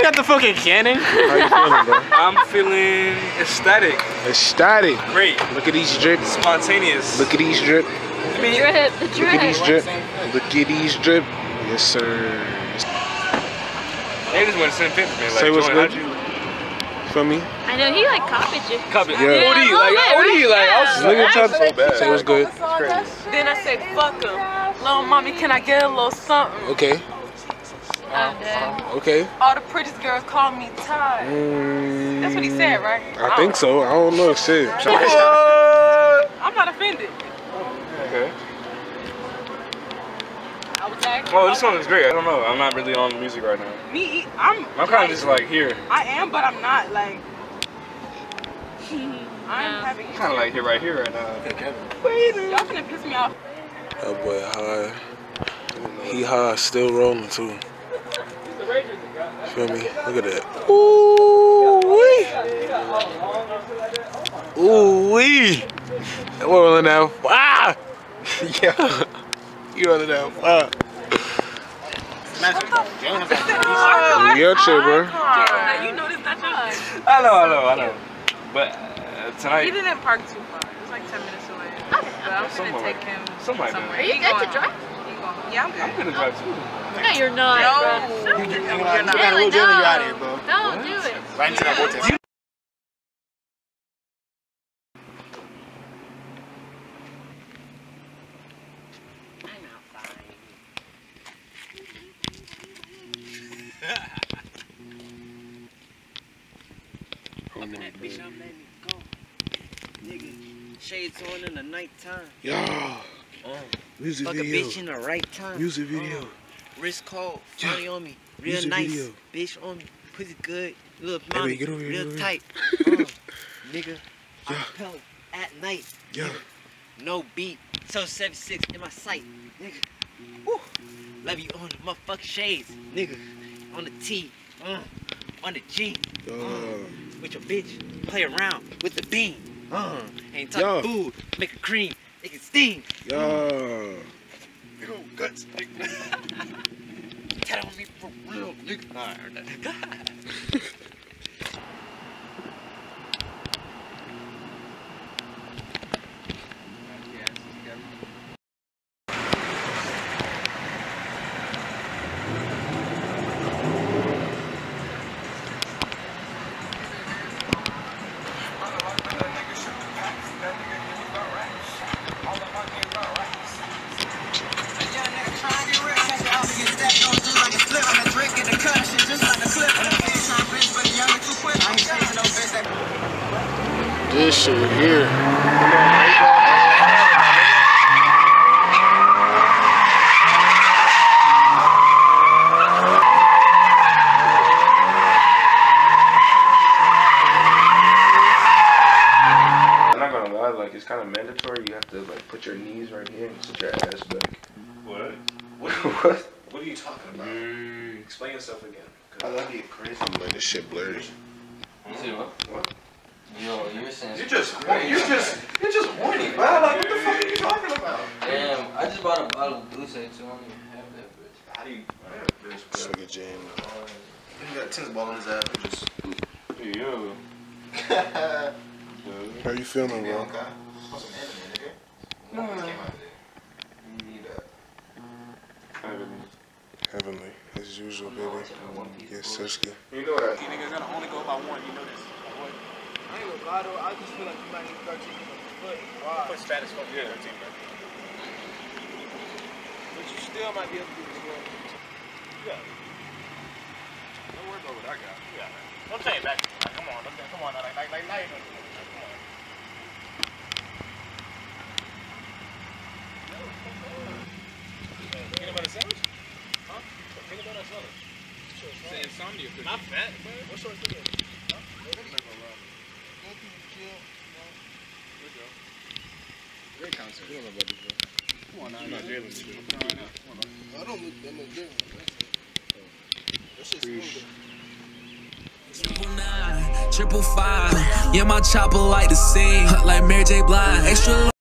You got the fucking cannon. How you feeling, bro? I'm feeling ecstatic, Ecstatic. great, Look at these drips. spontaneous. Look at these drip. I mean, Drip, the Look at these drip. drip. Look at these drip. Yes, sir. they just want to send pictures, man. Like, Say what's join good. IG. Feel me? I know he like copied you. Copy. Yeah. OD, Yeah, like, a OD, little bit, like, I was just right? like, Nigga try so bad. Say what's good. Then I said, fuck him. Little mommy, can I get a little something? Okay. I'm. Okay. All the prettiest girls call me Ty. Mm, That's what he said, right? I think so. I don't know. Shit. I'm not offended. Okay. I was asking. Oh, this song is great. I don't know. I'm not really on music right now. Me, I'm. I'm kind of just like here. I am, but I'm not like. I'm having. Kind of like here, right here, right now. Y'all finna piss me off. That boy high. He high, still rolling too. Feel me? Look at that. Ooh wee. Ooh wee. Rolling out. Ah. yeah. You rolling out. Ah. Your shit, bro. Now you know this not your shit. I know, I know, I know. But uh, He didn't park too far. It's like 10 minutes away. But I'm gonna take him Somewhere, somewhere. Are you good to drive? Home. He going home. Yeah, I'm I'm gonna drive too. No, you're not, bro. No, You, you, you, you're you not. Really, go jail and you no. out of here, bro. Don't do it. Right into that vortex. Bitch, I'm letting it go. Nigga, shades on in the nighttime. Yo. Uh, Music fuck a video. bitch in the right time. Music video. Uh, wrist cold, Yeah. funny on me, real Music nice. video. Bitch on me, pussy good, little Hey, mommy, get over here, real tight. Uh, nigga, I'm Yeah. pellet at night. Yeah. No beat, so 76 in my sight, nigga. Woo. Love you on the motherfucking shades, nigga. On the T, uh, on the G, Yo. with your bitch. Play around with the beam. Uh, ain't talking food, make a cream, make it steam. Yo. Guts. Tell me for real, nigga. This shit here. I'm not gonna lie, like it's kind of mandatory. You have to like put your knees right here and sit your ass back. What? What? what? What are you talking about? Mm. Explain yourself again. I love you, Chris. I'm like, this shit blurry. What? What? Yo, you were saying You're just horny. You're just you're just horny, man. Like what the fuck are you talking about? Damn, I just bought a bottle of Douce too. I don't even have that bitch. How do you? This nigga Jam. He got a tennis ball in his ass. and Just. Yo. How you feeling, bro? okay. Want some anime, nigga? What came out of there? You. Heavenly, as usual, baby. Yes, Sirski. You know that. You niggas gonna only go by one. You know this. I ain't gonna lie though. I just feel like you might need 13 foot. Why? Push fat as fuck. Yeah, 13 man. But you still might be able to do this one. Yeah. Don't worry about what I got. Yeah. man. Don't say it back. Like, come on. Don't, come on. Like, like, like, now you're gonna do it. Like, come on. Peanut butter sandwich? Huh? Peanut butter sandwich? It's insomnia. Not fat, bro. What's your thing? Huh? I'm not gonna lie. Go to the gym, you know. Good go. Great don't know. Triple nine, triple five. Yeah, my chopper like to sing, like Mary J. Blige. Extra.